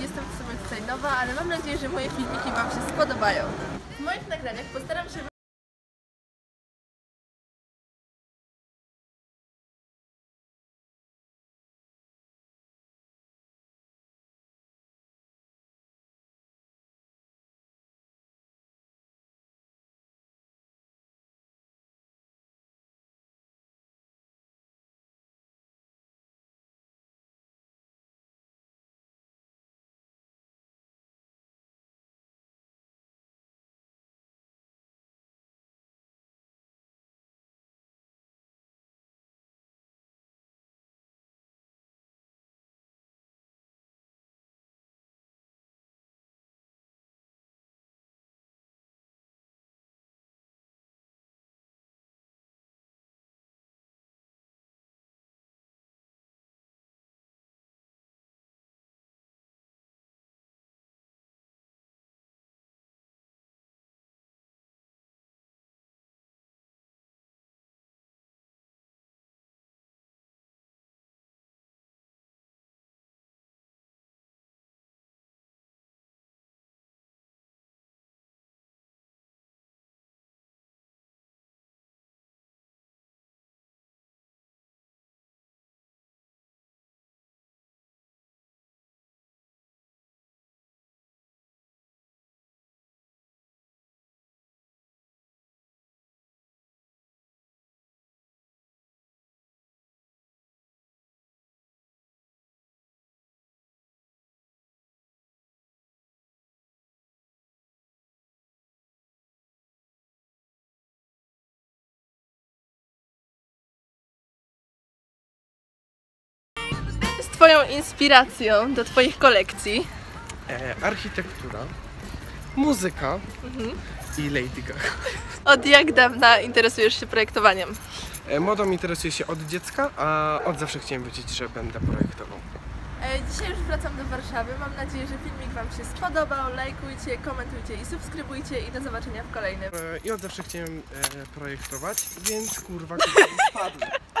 Jestem w sumie tutaj nowa, ale mam nadzieję, że moje filmiki Wam się spodobają. W moich nagraniach postaram się Twoją inspiracją do Twoich kolekcji. E, architektura, muzyka Mhm. i Lady Gaga. Od jak dawna interesujesz się projektowaniem? E, modą interesuję się od dziecka, a od zawsze chciałem wiedzieć, że będę projektował. E, Dzisiaj już wracam do Warszawy. Mam nadzieję, że filmik Wam się spodobał. Lajkujcie, komentujcie i subskrybujcie i do zobaczenia w kolejnym. E, I od zawsze chciałem e, projektować, więc kurwa spadł.